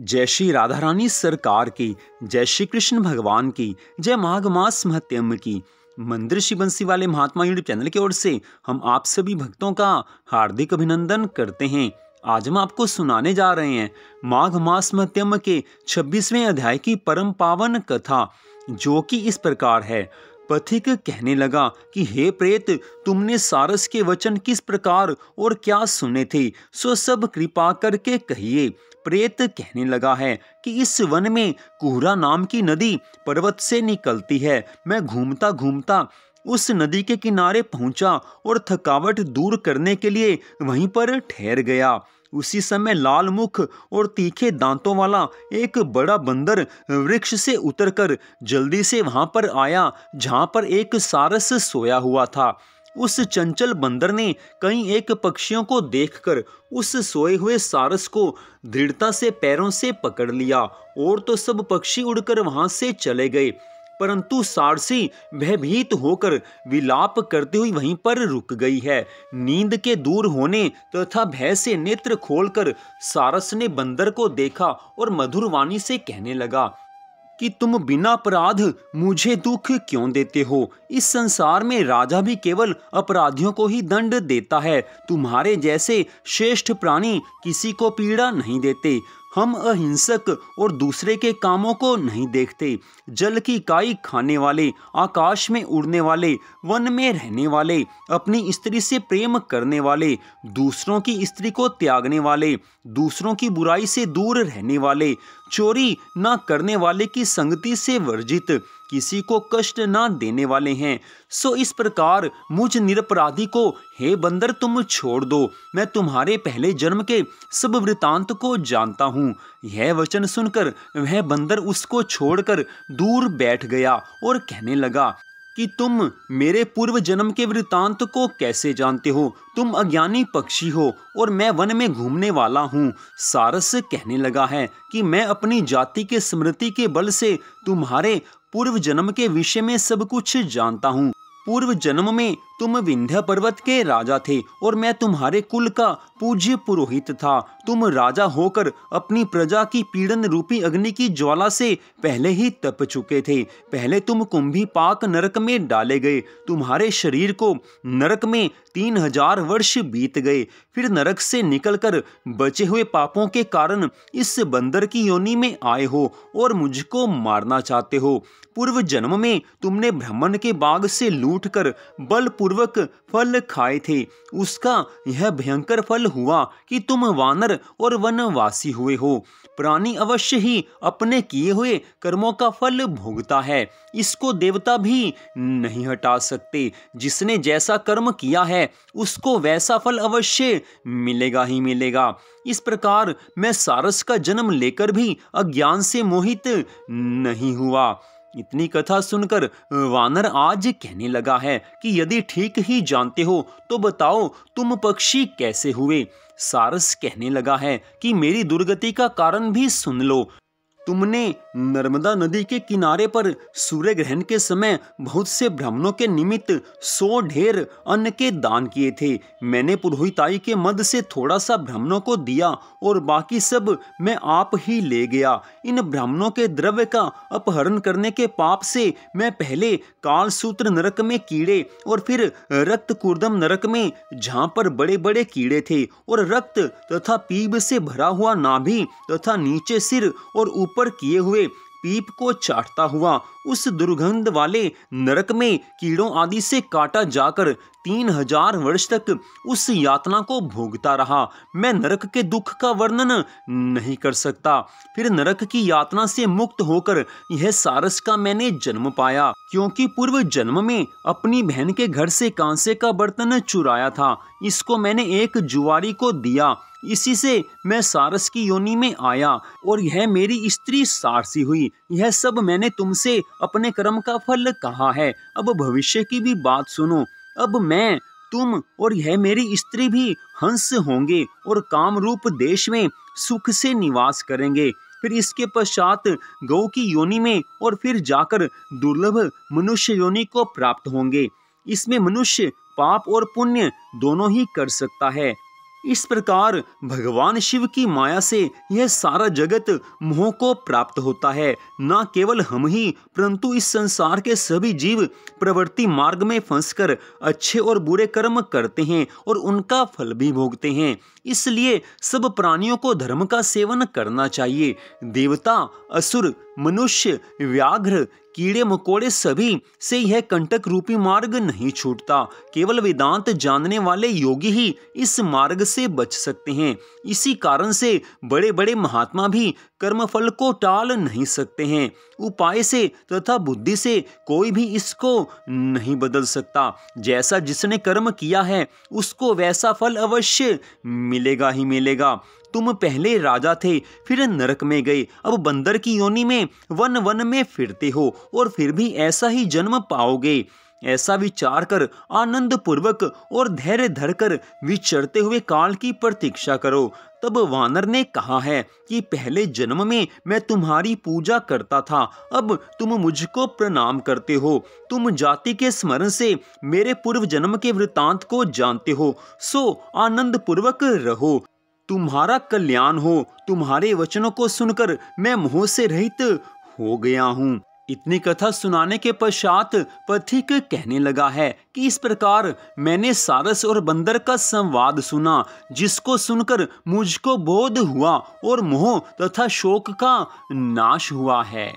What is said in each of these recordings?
जय श्री राधा रानी सरकार की जय श्री कृष्ण भगवान की, जय माघ मास महत्यम की। मंदिर श्री बंसी वाले महात्मा यूट्यूब चैनल की ओर से हम आप सभी भक्तों का हार्दिक अभिनंदन करते हैं। आज हम आपको सुनाने जा रहे हैं माघ मास महत्यम के 26वें अध्याय की परम पावन कथा, जो कि इस प्रकार है। पथिक कहने लगा कि, हे प्रेत, तुमने सारस के वचन किस प्रकार और क्या सुने थे? सो सब कृपा करके कहिए। प्रेत कहने लगा है कि इस वन में कुहरा नाम की नदी पर्वत से निकलती है। मैं घूमता घूमता उस नदी के किनारे पहुँचा और थकावट दूर करने के लिए वहीं पर ठहर गया। उसी समय लाल मुख और तीखे दांतों वाला एक बड़ा बंदर वृक्ष से उतरकर जल्दी से वहाँ पर आया, जहाँ पर एक सारस सोया हुआ था। उस चंचल बंदर ने कई एक पक्षियों को देखकर उस सोए हुए सारस को दृढ़ता से पैरों से पकड़ लिया और तो सब पक्षी उड़कर वहाँ से चले गए। परंतु सारसी भयभीत होकर विलाप करते हुई वहीं पर रुक गई है। नींद के दूर होने तथा तो भय से नेत्र खोलकर सारस ने बंदर को देखा और मधुर वाणी से कहने लगा कि तुम बिना अपराध मुझे दुख क्यों देते हो? इस संसार में राजा भी केवल अपराधियों को ही दंड देता है। तुम्हारे जैसे श्रेष्ठ प्राणी किसी को पीड़ा नहीं देते। हम अहिंसक और दूसरे के कामों को नहीं देखते। जल की काई खाने वाले, आकाश में उड़ने वाले, वन में रहने वाले, अपनी स्त्री से प्रेम करने वाले, दूसरों की स्त्री को त्यागने वाले, दूसरों की बुराई से दूर रहने वाले, चोरी न करने वाले की संगति से वर्जित किसी को कष्ट ना देने वाले हैं। सो इस प्रकार मुझ निरपराधी को, हे बंदर, तुम छोड़ दो। मैं तुम्हारे पहले जन्म के सब वृतांत को जानता हूँ। यह वचन सुनकर वह बंदर उसको छोड़कर दूर बैठ गया और कहने लगा, कि तुम मेरे पूर्व जन्म के वृतांत को कैसे जानते हो? तुम अज्ञानी पक्षी हो और मैं वन में घूमने वाला हूँ। सारस कहने लगा है कि, मैं अपनी जाति के स्मृति के बल से तुम्हारे पूर्व जन्म के विषय में सब कुछ जानता हूँ। पूर्व जन्म में तुम विंध्य पर्वत के राजा थे और मैं तुम्हारे कुल का पूज्य पुरोहित था। तुम राजा होकर अपनी प्रजा की पीड़न रूपी अग्नि की ज्वाला से पहले ही तप चुके थे। पहले तुम कुंभी पाक नरक में डाले गए। तुम्हारे शरीर को नरक में तीन हज़ार वर्ष बीत गए। फिर नरक से निकलकर बचे हुए पापों के कारण इस बंदर की योनि में आए हो और मुझको मारना चाहते हो। पूर्व जन्म में तुमने ब्राह्मण के बाग से लूट कर बलपूर्वक फल खाए थे। उसका यह भयंकर फल हुआ कि तुम वानर और वनवासी हुए हो। प्राणी अवश्य ही अपने किए हुए कर्मों का फल भोगता है। इसको देवता भी नहीं हटा सकते। जिसने जैसा कर्म किया है, उसको वैसा फल अवश्य मिलेगा ही मिलेगा। इस प्रकार मैं सारस का जन्म लेकर भी अज्ञान से मोहित नहीं हुआ। इतनी कथा सुनकर वानर आज कहने लगा है कि यदि ठीक ही जानते हो तो बताओ तुम पक्षी कैसे हुए? सारस कहने लगा है कि मेरी दुर्गति का कारण भी सुन लो। तुमने नर्मदा नदी के किनारे पर सूर्य ग्रहण के समय बहुत से ब्राह्मणों के निमित्त सौ ढेर अन्न के दान किए थे। मैंने पुरोहिताई के मद से थोड़ा सा ब्राह्मणों को दिया और बाकी सब मैं आप ही ले गया। इन ब्राह्मणों के द्रव्य का अपहरण करने के पाप से मैं पहले कालसूत्र नरक में कीड़े और फिर रक्त कुर्दम नरक में, जहाँ पर बड़े बड़े कीड़े थे और रक्त तथा पीब से भरा हुआ नाभि तथा नीचे सिर और ऊपर ऊपर किए हुए पीप को चाटता हुआ उस दुर्गंध वाले नरक में कीड़ों आदि से काटा जाकर तीन हज़ार वर्ष तक उस यातना को भोगता रहा। मैं नरक के दुख का वर्णन नहीं कर सकता। फिर नरक की यातना से मुक्त होकर यह सारस का मैंने जन्म पाया, क्योंकि पूर्व जन्म में अपनी बहन के घर से कांसे का बर्तन चुराया था। इसको मैंने एक जुआरी को दिया इसी से मैं सारस की योनि में आया और यह मेरी स्त्री सारसी हुई। यह सब मैंने तुमसे अपने कर्म का फल कहा है। अब भविष्य की भी बात सुनो। अब मैं, तुम और यह मेरी स्त्री भी हंस होंगे और काम रूप देश में सुख से निवास करेंगे। फिर इसके पश्चात गौ की योनि में और फिर जाकर दुर्लभ मनुष्य योनि को प्राप्त होंगे। इसमें मनुष्य, पाप और पुण्य दोनों ही कर सकता है। इस प्रकार भगवान शिव की माया से यह सारा जगत मोह को प्राप्त होता है। न केवल हम ही, परंतु इस संसार के सभी जीव प्रवृत्ति मार्ग में फंसकर अच्छे और बुरे कर्म करते हैं और उनका फल भी भोगते हैं। इसलिए सब प्राणियों को धर्म का सेवन करना चाहिए। देवता, असुर मनुष्य, व्याघ्र, कीड़े, मकोड़े सभी से यह कंटक रूपी मार्ग नहीं छूटता। केवल वेदांत जानने वाले योगी ही इस मार्ग से बच सकते हैं। इसी कारण से बड़े बड़े महात्मा भी कर्मफल को टाल नहीं सकते हैं। उपाय से तथा बुद्धि से कोई भी इसको नहीं बदल सकता। जैसा जिसने कर्म किया है, उसको वैसा फल अवश्य मिलेगा ही मिलेगा। तुम पहले राजा थे, फिर नरक में गए। अब बंदर की योनि में वन वन में फिरते हो और फिर भी ऐसा ही जन्म पाओगे। ऐसा विचार कर आनंद पूर्वक और धैर्य धरकर विचरते हुए काल की प्रतीक्षा करो। तब वानर ने कहा है कि पहले जन्म में मैं तुम्हारी पूजा करता था। अब तुम मुझको प्रणाम करते हो। तुम जाति के स्मरण से मेरे पूर्व जन्म के वृतांत को जानते हो। सो आनंद पूर्वक रहो। तुम्हारा कल्याण हो, तुम्हारे वचनों को सुनकर मैं मोह से रहित हो गया हूँ। इतनी कथा सुनाने के पश्चात पथिक कहने लगा है कि इस प्रकार मैंने सारस और बंदर का संवाद सुना, जिसको सुनकर मुझको बोध हुआ और मोह तथा शोक का नाश हुआ है।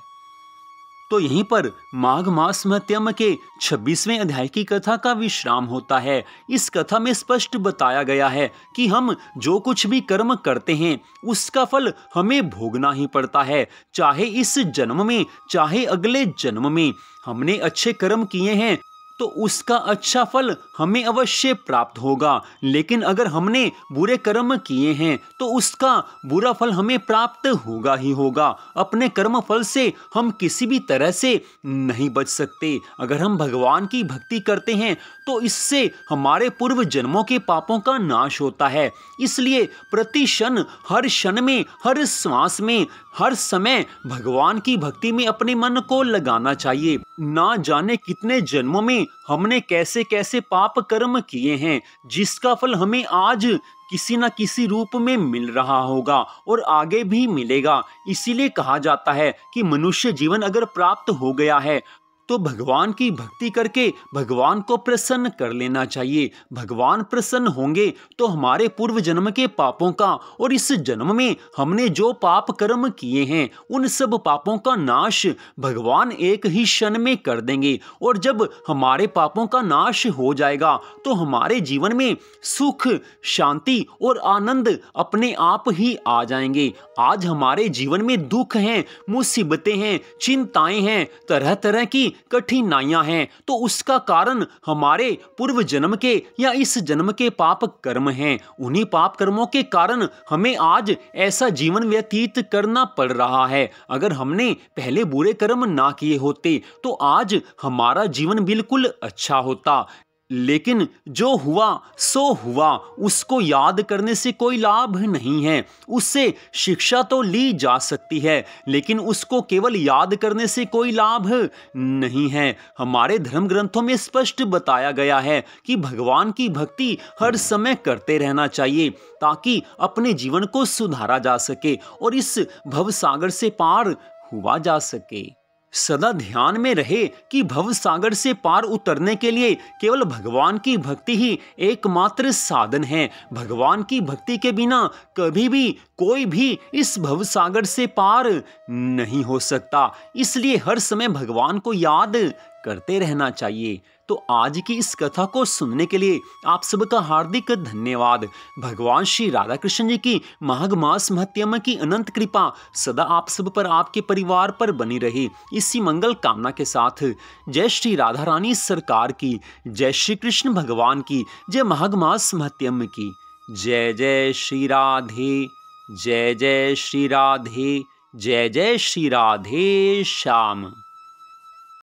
तो यहीं पर माघ मास मध्यम के 26वें अध्याय की कथा का विश्राम होता है। इस कथा में स्पष्ट बताया गया है कि हम जो कुछ भी कर्म करते हैं, उसका फल हमें भोगना ही पड़ता है, चाहे इस जन्म में, चाहे अगले जन्म में। हमने अच्छे कर्म किए हैं तो उसका अच्छा फल हमें अवश्य प्राप्त होगा। लेकिन अगर हमने बुरे कर्म किए हैं तो उसका बुरा फल हमें प्राप्त होगा ही होगा। अपने कर्म फल से हम किसी भी तरह से नहीं बच सकते। अगर हम भगवान की भक्ति करते हैं तो इससे हमारे पूर्व जन्मों के पापों का नाश होता है। इसलिए प्रति क्षण हर क्षण में, हर श्वास में हर समय भगवान की भक्ति में अपने मन को लगाना चाहिए। ना जाने कितने जन्मों में हमने कैसे कैसे पाप कर्म किए हैं, जिसका फल हमें आज किसी न किसी रूप में मिल रहा होगा और आगे भी मिलेगा। इसीलिए कहा जाता है कि मनुष्य जीवन अगर प्राप्त हो गया है तो भगवान की भक्ति करके भगवान को प्रसन्न कर लेना चाहिए। भगवान प्रसन्न होंगे तो हमारे पूर्व जन्म के पापों का और इस जन्म में हमने जो पाप कर्म किए हैं, उन सब पापों का नाश भगवान एक ही क्षण में कर देंगे। और जब हमारे पापों का नाश हो जाएगा तो हमारे जीवन में सुख, शांति और आनंद अपने आप ही आ जाएँगे। आज हमारे जीवन में दुख हैं, मुसीबतें हैं, चिंताएँ हैं तरह तरह की कठिनाइयाँ हैं तो उसका कारण हमारे पूर्व जन्म के या इस जन्म के पाप कर्म हैं। उन्हीं पाप कर्मों के कारण हमें आज ऐसा जीवन व्यतीत करना पड़ रहा है। अगर हमने पहले बुरे कर्म ना किए होते तो आज हमारा जीवन बिल्कुल अच्छा होता। लेकिन जो हुआ, सो हुआ। उसको याद करने से कोई लाभ नहीं है। उससे शिक्षा तो ली जा सकती है, लेकिन उसको केवल याद करने से कोई लाभ नहीं है। हमारे धर्म ग्रंथों में स्पष्ट बताया गया है कि भगवान की भक्ति हर समय करते रहना चाहिए, ताकि अपने जीवन को सुधारा जा सके और इस भव सागर से पार हुआ जा सके। सदा ध्यान में रहे कि भव सागर से पार उतरने के लिए केवल भगवान की भक्ति ही एकमात्र साधन है। भगवान की भक्ति के बिना कभी भी कोई भी इस भव सागर से पार नहीं हो सकता। इसलिए हर समय भगवान को याद करते रहना चाहिए। तो आज की इस कथा को सुनने के लिए आप सबका हार्दिक धन्यवाद। भगवान श्री राधा कृष्ण जी की माघ मास महत्यम की अनंत कृपा सदा आप सब पर आपके परिवार पर बनी रही इसी मंगल कामना के साथ। जय श्री राधा रानी सरकार की, जय श्री कृष्ण भगवान की, जय माघ मास महत्यम की। जय जय श्री राधे, जय जय श्री राधे, जय जय श्री राधे, श्याम।